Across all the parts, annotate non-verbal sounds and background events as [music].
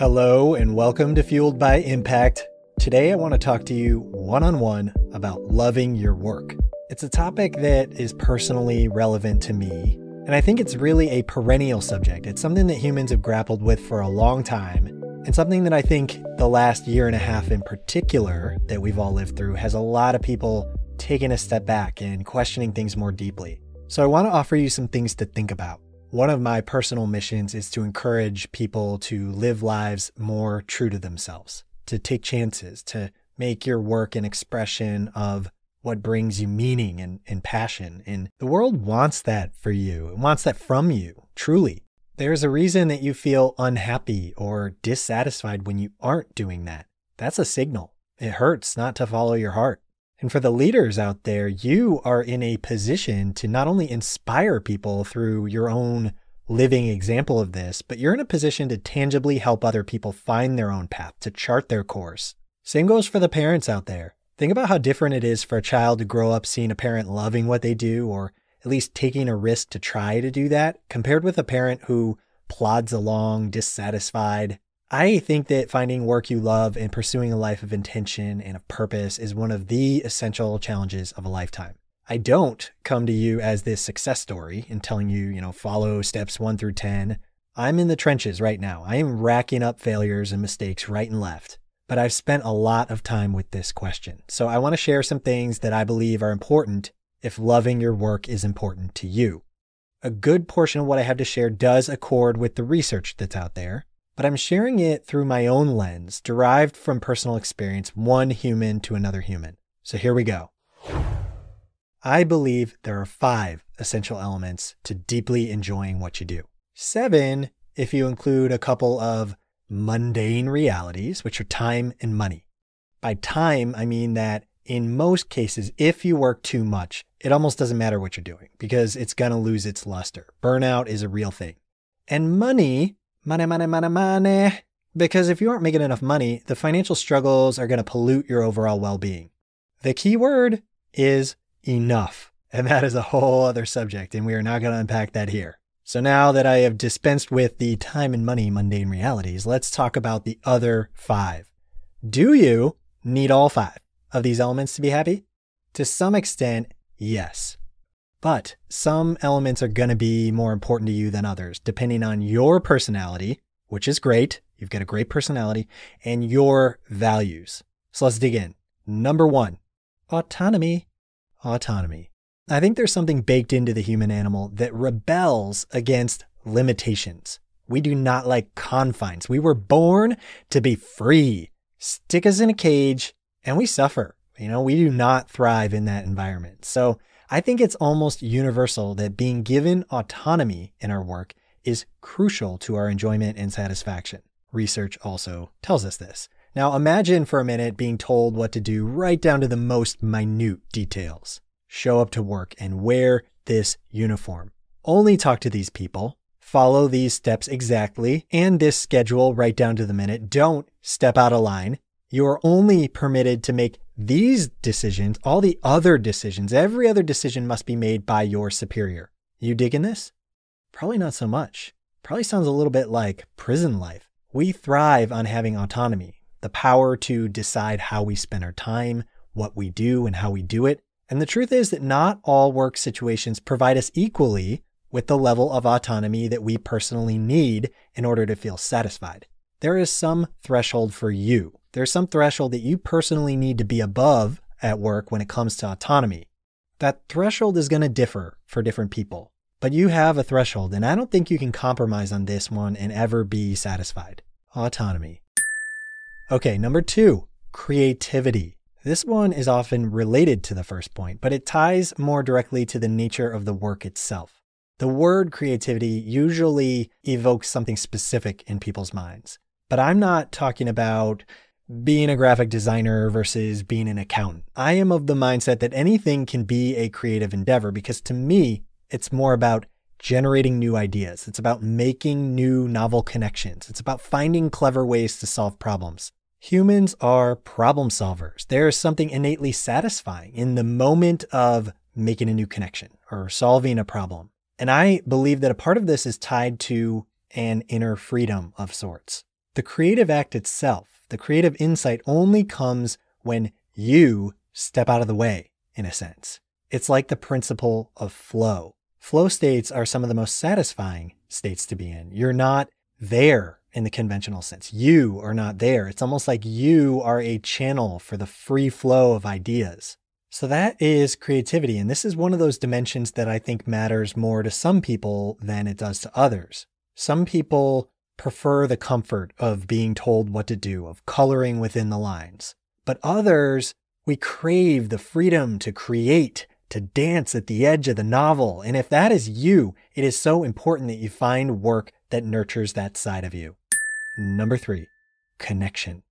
Hello, and welcome to Fueled by Impact. Today, I want to talk to you one on one about loving your work. It's a topic that is personally relevant to me, and I think it's really a perennial subject. It's something that humans have grappled with for a long time, and something that I think the last year and a half in particular that we've all lived through has a lot of people taking a step back and questioning things more deeply. So, I want to offer you some things to think about. One of my personal missions is to encourage people to live lives more true to themselves, to take chances, to make your work an expression of what brings you meaning and, and passion. And the world wants that for you, it wants that from you, truly. There's a reason that you feel unhappy or dissatisfied when you aren't doing that. That's a signal. It hurts not to follow your heart. And for the leaders out there, you are in a position to not only inspire people through your own living example of this, but you're in a position to tangibly help other people find their own path, to chart their course. Same goes for the parents out there. Think about how different it is for a child to grow up seeing a parent loving what they do, or at least taking a risk to try to do that, compared with a parent who plods along dissatisfied, I think that finding work you love and pursuing a life of intention and of purpose is one of the essential challenges of a lifetime. I don't come to you as this success story and telling you, you know, follow steps one through 10. I'm in the trenches right now. I am racking up failures and mistakes right and left. But I've spent a lot of time with this question. So I want to share some things that I believe are important if loving your work is important to you. A good portion of what I have to share does accord with the research that's out there but I'm sharing it through my own lens, derived from personal experience, one human to another human. So here we go. I believe there are five essential elements to deeply enjoying what you do. Seven, if you include a couple of mundane realities, which are time and money. By time, I mean that in most cases, if you work too much, it almost doesn't matter what you're doing because it's going to lose its luster. Burnout is a real thing. And money, money, money, money, money. Because if you aren't making enough money, the financial struggles are going to pollute your overall well being. The key word is enough. And that is a whole other subject, and we are not going to unpack that here. So now that I have dispensed with the time and money mundane realities, let's talk about the other five. Do you need all five of these elements to be happy? To some extent, yes. But some elements are going to be more important to you than others, depending on your personality, which is great. You've got a great personality and your values. So let's dig in. Number one, autonomy. Autonomy. I think there's something baked into the human animal that rebels against limitations. We do not like confines. We were born to be free. Stick us in a cage and we suffer. You know, we do not thrive in that environment. So I think it's almost universal that being given autonomy in our work is crucial to our enjoyment and satisfaction. Research also tells us this. Now imagine for a minute being told what to do right down to the most minute details. Show up to work and wear this uniform. Only talk to these people. Follow these steps exactly and this schedule right down to the minute. Don't step out of line. You are only permitted to make these decisions, all the other decisions, every other decision must be made by your superior. You digging this? Probably not so much. Probably sounds a little bit like prison life. We thrive on having autonomy, the power to decide how we spend our time, what we do, and how we do it. And the truth is that not all work situations provide us equally with the level of autonomy that we personally need in order to feel satisfied. There is some threshold for you there's some threshold that you personally need to be above at work when it comes to autonomy. That threshold is going to differ for different people, but you have a threshold, and I don't think you can compromise on this one and ever be satisfied. Autonomy. Okay, number two, creativity. This one is often related to the first point, but it ties more directly to the nature of the work itself. The word creativity usually evokes something specific in people's minds, but I'm not talking about being a graphic designer versus being an accountant. I am of the mindset that anything can be a creative endeavor because to me, it's more about generating new ideas. It's about making new novel connections. It's about finding clever ways to solve problems. Humans are problem solvers. There is something innately satisfying in the moment of making a new connection or solving a problem. And I believe that a part of this is tied to an inner freedom of sorts. The creative act itself, the creative insight only comes when you step out of the way, in a sense. It's like the principle of flow. Flow states are some of the most satisfying states to be in. You're not there in the conventional sense. You are not there. It's almost like you are a channel for the free flow of ideas. So that is creativity. And this is one of those dimensions that I think matters more to some people than it does to others. Some people prefer the comfort of being told what to do, of coloring within the lines. But others, we crave the freedom to create, to dance at the edge of the novel. And if that is you, it is so important that you find work that nurtures that side of you. Number three, connection.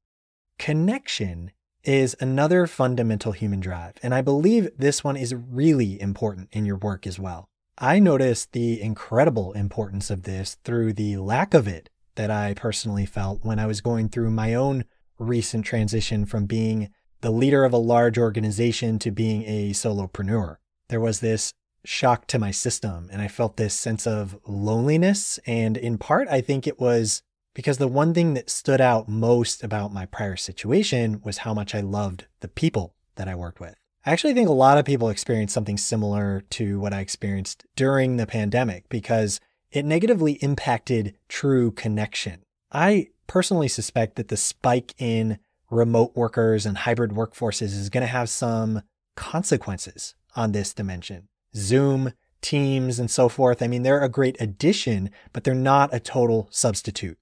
Connection is another fundamental human drive. And I believe this one is really important in your work as well. I noticed the incredible importance of this through the lack of it that I personally felt when I was going through my own recent transition from being the leader of a large organization to being a solopreneur. There was this shock to my system and I felt this sense of loneliness. And in part, I think it was because the one thing that stood out most about my prior situation was how much I loved the people that I worked with. I actually think a lot of people experienced something similar to what I experienced during the pandemic because it negatively impacted true connection. I personally suspect that the spike in remote workers and hybrid workforces is going to have some consequences on this dimension. Zoom, Teams, and so forth. I mean, they're a great addition, but they're not a total substitute.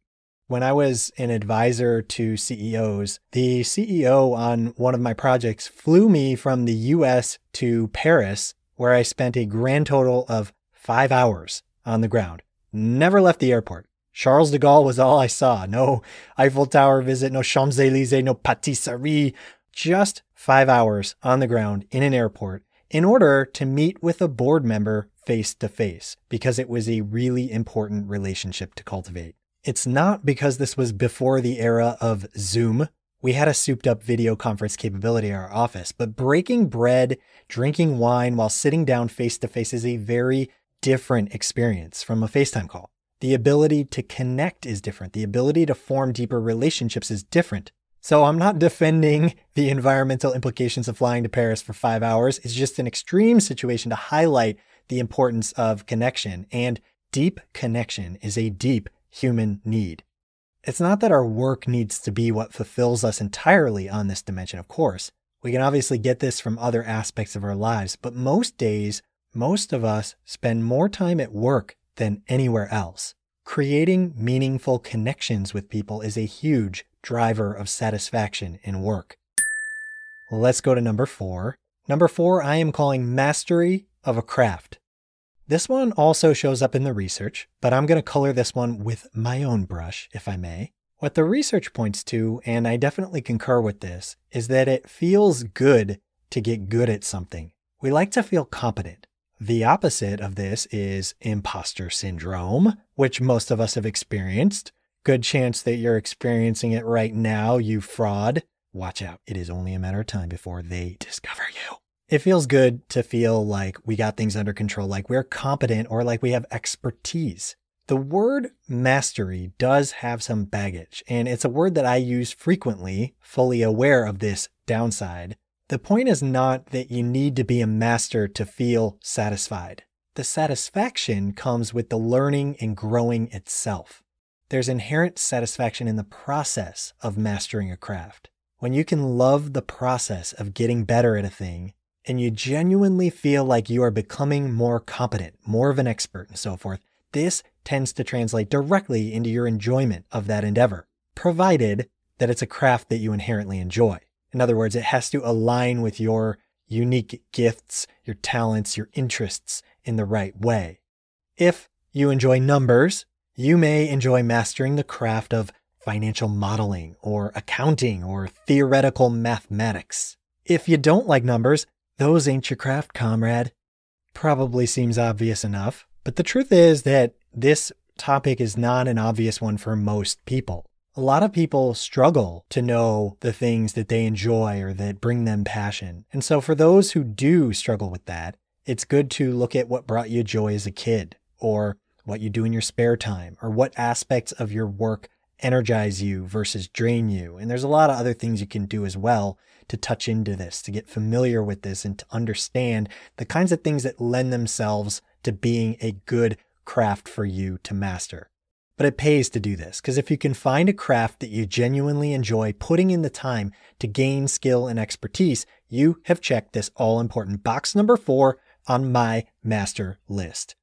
When I was an advisor to CEOs, the CEO on one of my projects flew me from the US to Paris, where I spent a grand total of five hours on the ground. Never left the airport. Charles de Gaulle was all I saw. No Eiffel Tower visit, no Champs Elysees, no patisserie. Just five hours on the ground in an airport in order to meet with a board member face to face because it was a really important relationship to cultivate. It's not because this was before the era of Zoom. We had a souped up video conference capability in our office, but breaking bread, drinking wine while sitting down face to face is a very different experience from a FaceTime call. The ability to connect is different. The ability to form deeper relationships is different. So I'm not defending [laughs] the environmental implications of flying to Paris for five hours. It's just an extreme situation to highlight the importance of connection. And deep connection is a deep human need. It's not that our work needs to be what fulfills us entirely on this dimension, of course. We can obviously get this from other aspects of our lives, but most days, most of us spend more time at work than anywhere else. Creating meaningful connections with people is a huge driver of satisfaction in work. Let's go to number four. Number four, I am calling mastery of a craft. This one also shows up in the research, but I'm going to color this one with my own brush, if I may. What the research points to, and I definitely concur with this, is that it feels good to get good at something. We like to feel competent. The opposite of this is imposter syndrome, which most of us have experienced. Good chance that you're experiencing it right now, you fraud. Watch out, it is only a matter of time before they discover you. It feels good to feel like we got things under control, like we're competent or like we have expertise. The word mastery does have some baggage, and it's a word that I use frequently, fully aware of this downside. The point is not that you need to be a master to feel satisfied. The satisfaction comes with the learning and growing itself. There's inherent satisfaction in the process of mastering a craft. When you can love the process of getting better at a thing and you genuinely feel like you are becoming more competent, more of an expert, and so forth, this tends to translate directly into your enjoyment of that endeavor, provided that it's a craft that you inherently enjoy. In other words, it has to align with your unique gifts, your talents, your interests in the right way. If you enjoy numbers, you may enjoy mastering the craft of financial modeling or accounting or theoretical mathematics. If you don't like numbers, those ain't your craft, comrade. Probably seems obvious enough, but the truth is that this topic is not an obvious one for most people. A lot of people struggle to know the things that they enjoy or that bring them passion. And so, for those who do struggle with that, it's good to look at what brought you joy as a kid, or what you do in your spare time, or what aspects of your work energize you versus drain you. And there's a lot of other things you can do as well to touch into this, to get familiar with this, and to understand the kinds of things that lend themselves to being a good craft for you to master. But it pays to do this because if you can find a craft that you genuinely enjoy putting in the time to gain skill and expertise, you have checked this all important box number four on my master list.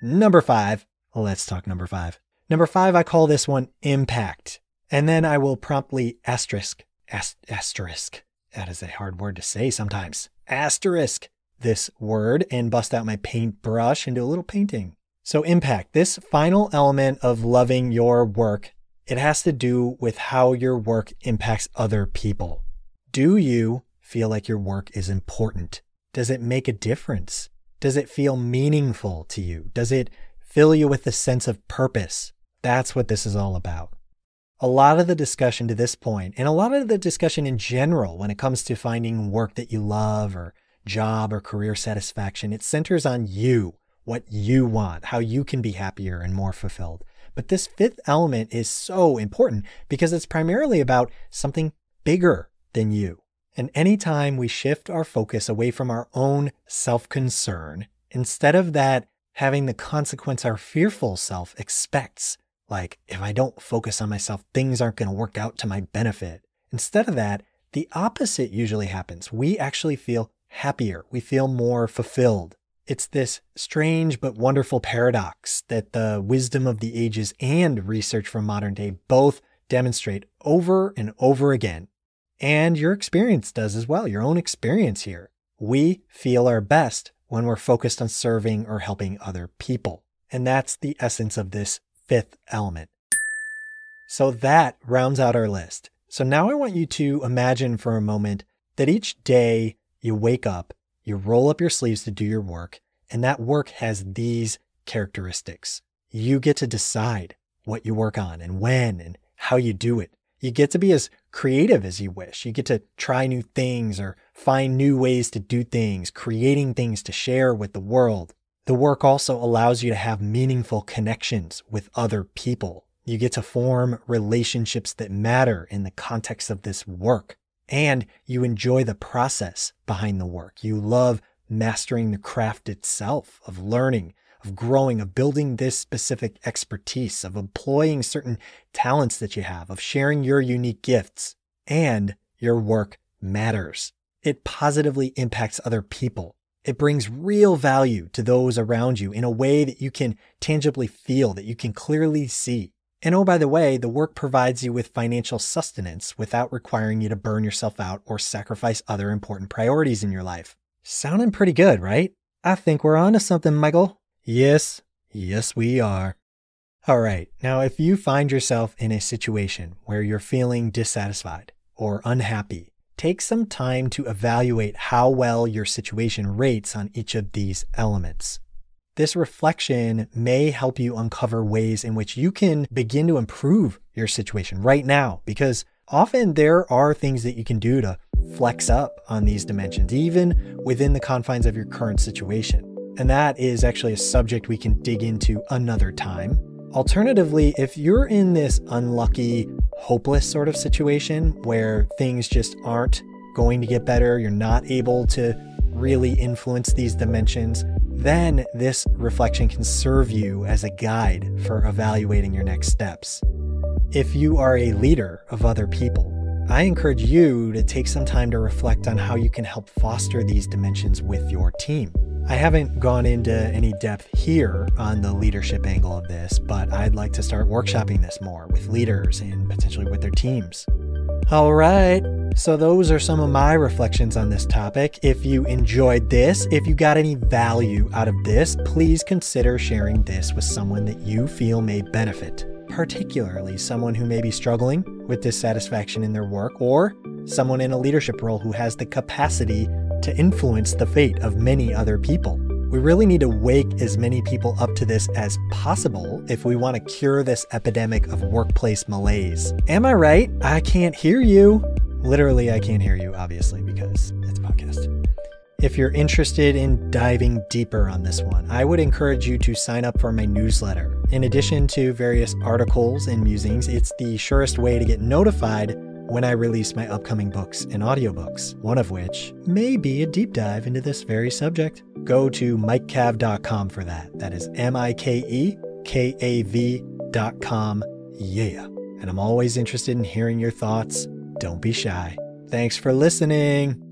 Number five, let's talk number five. Number five, I call this one impact. And then I will promptly asterisk, ast- asterisk. That is a hard word to say sometimes. Asterisk this word and bust out my paintbrush and do a little painting. So, impact, this final element of loving your work, it has to do with how your work impacts other people. Do you feel like your work is important? Does it make a difference? Does it feel meaningful to you? Does it fill you with a sense of purpose? That's what this is all about. A lot of the discussion to this point, and a lot of the discussion in general when it comes to finding work that you love or job or career satisfaction, it centers on you what you want, how you can be happier and more fulfilled. But this fifth element is so important because it's primarily about something bigger than you. And anytime we shift our focus away from our own self concern, instead of that having the consequence our fearful self expects, like if I don't focus on myself, things aren't going to work out to my benefit. Instead of that, the opposite usually happens. We actually feel happier, we feel more fulfilled. It's this strange but wonderful paradox that the wisdom of the ages and research from modern day both demonstrate over and over again. And your experience does as well, your own experience here. We feel our best when we're focused on serving or helping other people. And that's the essence of this fifth element. So that rounds out our list. So now I want you to imagine for a moment that each day you wake up you roll up your sleeves to do your work, and that work has these characteristics. You get to decide what you work on and when and how you do it. You get to be as creative as you wish. You get to try new things or find new ways to do things, creating things to share with the world. The work also allows you to have meaningful connections with other people. You get to form relationships that matter in the context of this work and you enjoy the process behind the work. You love mastering the craft itself of learning, of growing, of building this specific expertise, of employing certain talents that you have, of sharing your unique gifts. And your work matters. It positively impacts other people. It brings real value to those around you in a way that you can tangibly feel, that you can clearly see. And oh, by the way, the work provides you with financial sustenance without requiring you to burn yourself out or sacrifice other important priorities in your life. Sounding pretty good, right? I think we're on to something, Michael. Yes, yes, we are. All right, now if you find yourself in a situation where you're feeling dissatisfied or unhappy, take some time to evaluate how well your situation rates on each of these elements. This reflection may help you uncover ways in which you can begin to improve your situation right now, because often there are things that you can do to flex up on these dimensions, even within the confines of your current situation. And that is actually a subject we can dig into another time. Alternatively, if you're in this unlucky, hopeless sort of situation where things just aren't going to get better, you're not able to really influence these dimensions, then this reflection can serve you as a guide for evaluating your next steps. If you are a leader of other people, I encourage you to take some time to reflect on how you can help foster these dimensions with your team. I haven't gone into any depth here on the leadership angle of this, but I'd like to start workshopping this more with leaders and potentially with their teams. All right. So, those are some of my reflections on this topic. If you enjoyed this, if you got any value out of this, please consider sharing this with someone that you feel may benefit, particularly someone who may be struggling with dissatisfaction in their work or someone in a leadership role who has the capacity to influence the fate of many other people. We really need to wake as many people up to this as possible if we want to cure this epidemic of workplace malaise. Am I right? I can't hear you. Literally, I can't hear you, obviously, because it's a podcast. If you're interested in diving deeper on this one, I would encourage you to sign up for my newsletter. In addition to various articles and musings, it's the surest way to get notified when I release my upcoming books and audiobooks, one of which may be a deep dive into this very subject. Go to mikekav.com for that. That is M I K E K A V.com. Yeah. And I'm always interested in hearing your thoughts. Don't be shy. Thanks for listening.